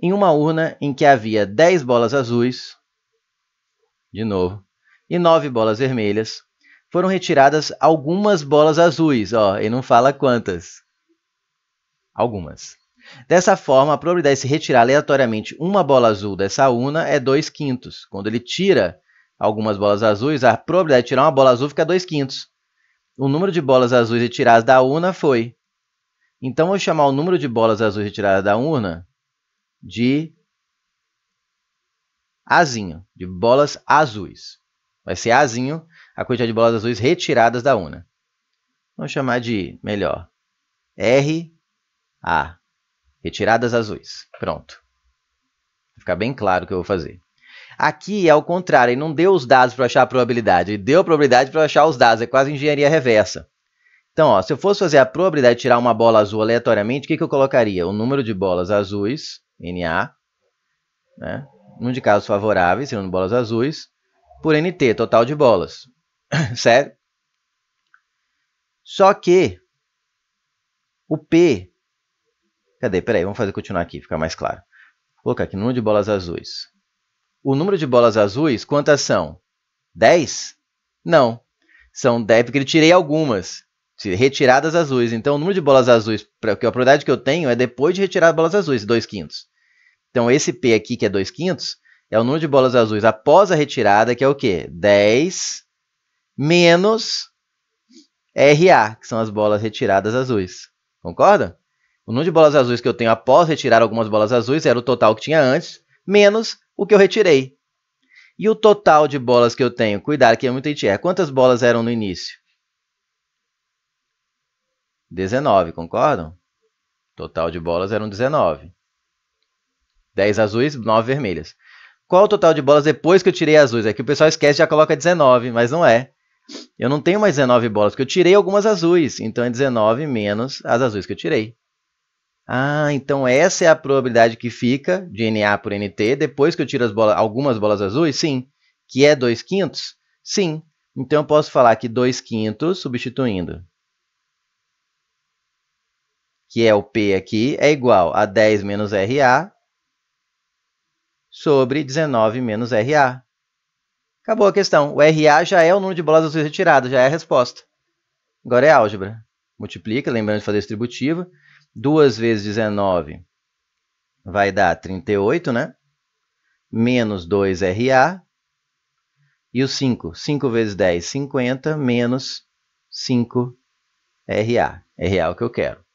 em uma urna em que havia 10 bolas azuis, de novo, e 9 bolas vermelhas, foram retiradas algumas bolas azuis, ó, e não fala quantas. Algumas. Dessa forma, a probabilidade de se retirar aleatoriamente uma bola azul dessa urna é 2 quintos. Quando ele tira algumas bolas azuis, a probabilidade de tirar uma bola azul fica 2 quintos. O número de bolas azuis retiradas da urna foi. Então, vou chamar o número de bolas azuis retiradas da urna de Azinho, de bolas azuis. Vai ser Azinho a quantidade de bolas azuis retiradas da urna. Vamos chamar de, melhor, RA, retiradas azuis. Pronto. Vai ficar bem claro o que eu vou fazer. Aqui é o contrário, ele não deu os dados para achar a probabilidade, ele deu a probabilidade para achar os dados, é quase engenharia reversa. Então, ó, se eu fosse fazer a probabilidade de tirar uma bola azul aleatoriamente, o que, que eu colocaria? O número de bolas azuis, NA, né? número de casos favoráveis, de bolas azuis, por NT, total de bolas. certo? Só que o P... Cadê? Peraí, vamos fazer continuar aqui, ficar mais claro. Vou colocar aqui, número de bolas azuis. O número de bolas azuis, quantas são? 10? Não. São 10 porque eu tirei algumas. Retiradas azuis. Então, o número de bolas azuis, que a probabilidade que eu tenho é depois de retirar bolas azuis, 2 quintos. Então, esse P aqui, que é 2 quintos, é o número de bolas azuis após a retirada, que é o quê? 10 menos RA, que são as bolas retiradas azuis. Concorda? O número de bolas azuis que eu tenho após retirar algumas bolas azuis era o total que tinha antes, menos o que eu retirei. E o total de bolas que eu tenho? Cuidado, que é muito é. Quantas bolas eram no início? 19, concordam? Total de bolas eram 19. 10 azuis, 9 vermelhas. Qual o total de bolas depois que eu tirei azuis? Aqui o pessoal esquece e já coloca 19, mas não é. Eu não tenho mais 19 bolas, porque eu tirei algumas azuis. Então é 19 menos as azuis que eu tirei. Ah, então essa é a probabilidade que fica de NA por NT depois que eu tiro bolas, algumas bolas azuis? Sim. Que é 2 quintos? Sim. Então eu posso falar que 2 quintos, substituindo, que é o P aqui, é igual a 10 menos RA sobre 19 menos RA. Acabou a questão. O RA já é o número de bolas azuis retiradas, já é a resposta. Agora é álgebra. Multiplica, lembrando de fazer distributiva. 2 vezes 19 vai dar 38, né? Menos 2RA. E o 5? 5 vezes 10, 50, menos 5RA. RA é o que eu quero.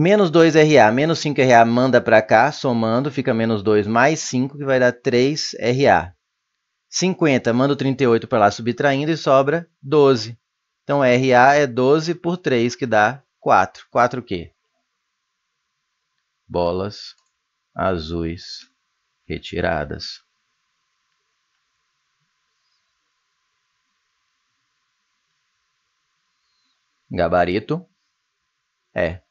Menos 2RA, menos 5RA manda para cá, somando, fica menos 2 mais 5, que vai dar 3RA. 50, manda o 38 para lá, subtraindo, e sobra 12. Então, RA é 12 por 3, que dá 4. 4 o quê? Bolas azuis retiradas. Gabarito é